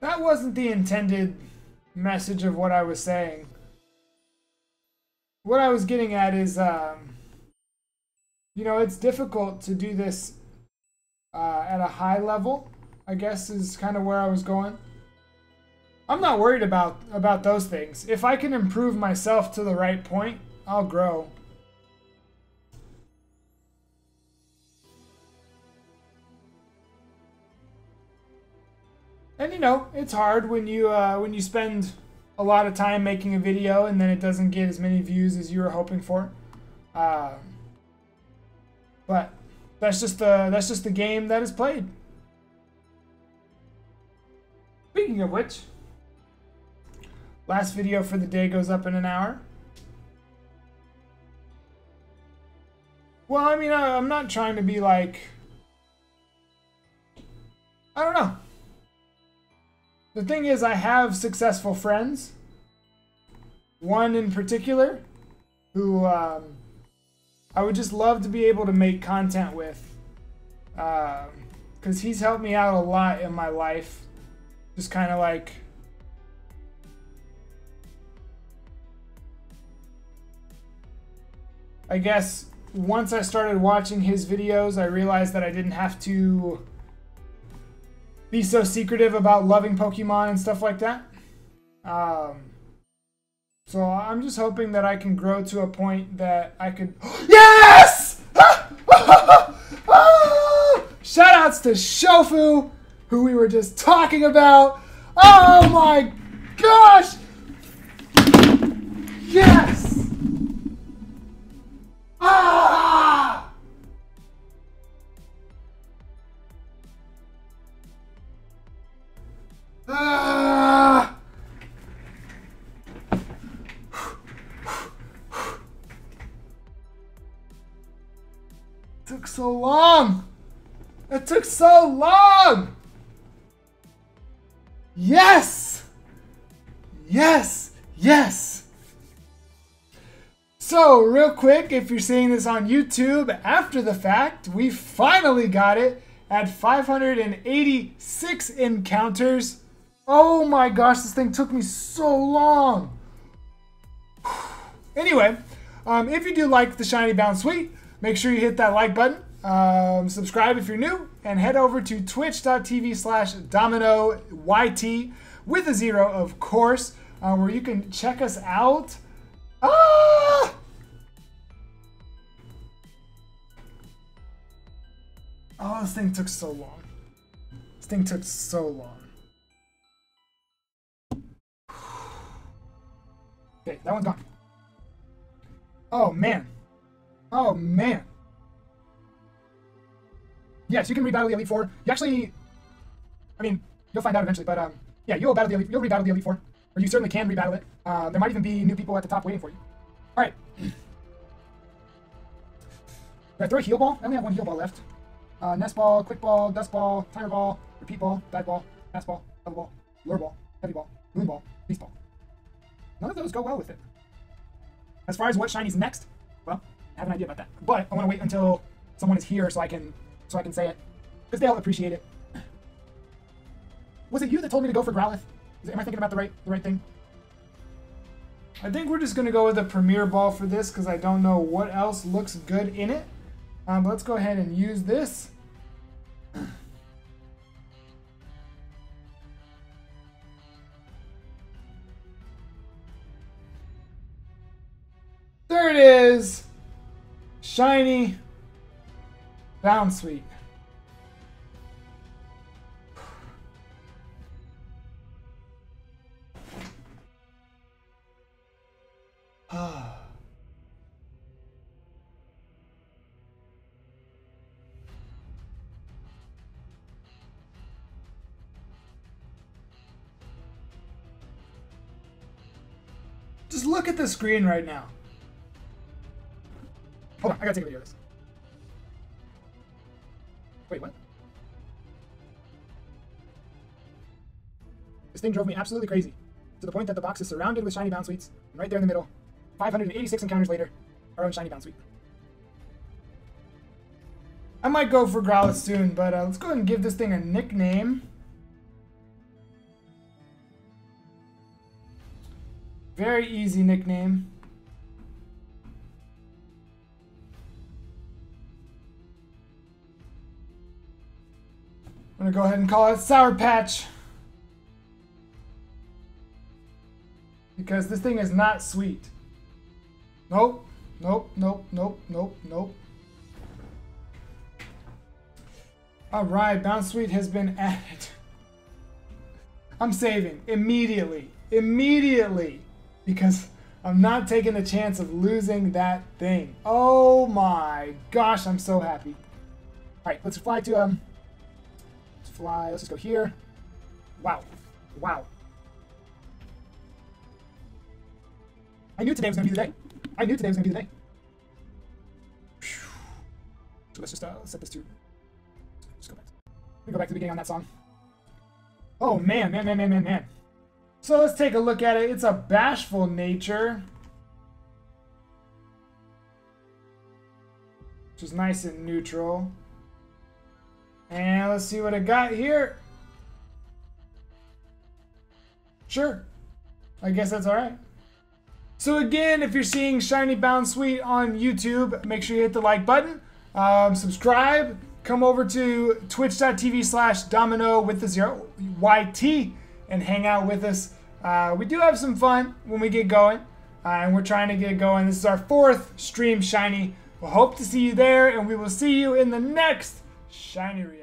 That wasn't the intended message of what I was saying. What I was getting at is, um, you know, it's difficult to do this uh, at a high level. I guess is kind of where I was going. I'm not worried about about those things. If I can improve myself to the right point, I'll grow. And you know, it's hard when you uh, when you spend a lot of time making a video and then it doesn't get as many views as you were hoping for. Um, but that's just the that's just the game that is played. Speaking of which, last video for the day goes up in an hour. Well, I mean, I, I'm not trying to be like. I don't know. The thing is, I have successful friends. One in particular, who um, I would just love to be able to make content with. Because um, he's helped me out a lot in my life. Just kind of like. I guess once I started watching his videos, I realized that I didn't have to be so secretive about loving Pokemon and stuff like that. Um, so I'm just hoping that I can grow to a point that I could. yes! Shoutouts to Shofu, who we were just talking about. Oh my gosh! Took so long. Yes. Yes. Yes. So, real quick, if you're seeing this on YouTube after the fact, we finally got it at 586 encounters. Oh my gosh, this thing took me so long. Anyway, um, if you do like the Shiny Bounsweet, make sure you hit that like button, um, subscribe if you're new, and head over to twitch.tv slash domino YT with a zero, of course, uh, where you can check us out. Ah! Oh, this thing took so long. This thing took so long. Okay, that one's gone. Oh, man. Oh, man. Yes, you can rebattle the Elite Four. You actually, I mean, you'll find out eventually, but um, yeah, you'll battle the Elite, you'll rebattle the Elite Four, or you certainly can rebattle it. Uh, there might even be new people at the top waiting for you. All right. Do I throw a heal ball? I only have one heal ball left. Uh, nest ball, quick ball, dusk ball, timer ball, repeat ball, bad ball, pass ball, double ball, lure ball, heavy ball, moon ball, beast ball. None of those go well with it. As far as what shiny's next, well, I have an idea about that. But I want to wait until someone is here so I can so I can say it because they'll appreciate it. Was it you that told me to go for Growlithe? Am I thinking about the right the right thing? I think we're just gonna go with a Premier Ball for this because I don't know what else looks good in it. Um, let's go ahead and use this. There it is! Shiny Bounsweet. Just look at the screen right now. Hold on, I gotta take a video of this. Wait, what? This thing drove me absolutely crazy, to the point that the box is surrounded with shiny Bounsweets, and right there in the middle, 586 encounters later, our own shiny Bounsweet. I might go for Growlithe soon, but uh, let's go ahead and give this thing a nickname. Very easy nickname. Gonna go ahead and call it Sour Patch. Because this thing is not sweet. Nope, nope, nope, nope, nope, nope. Alright, Bounsweet has been added. I'm saving immediately. Immediately. Because I'm not taking the chance of losing that thing. Oh my gosh, I'm so happy. Alright, let's fly to, um, let's fly, let's just go here. Wow. Wow. I knew today was going to be the day. I knew today was going to be the day. So let's just uh, set this to, let's go back. Me go back to the beginning on that song. Oh man, man, man, man, man, man. So let's take a look at it. It's a bashful nature. Which is nice and neutral. And let's see what I got here. Sure. I guess that's alright. So again, if you're seeing Shiny Bounsweet on YouTube, make sure you hit the like button. Um, subscribe. Come over to twitch.tv slash domino with the zero YT and hang out with us. Uh, we do have some fun when we get going, uh, and we're trying to get going. This is our fourth stream Shiny. We'll hope to see you there, and we will see you in the next Shiny.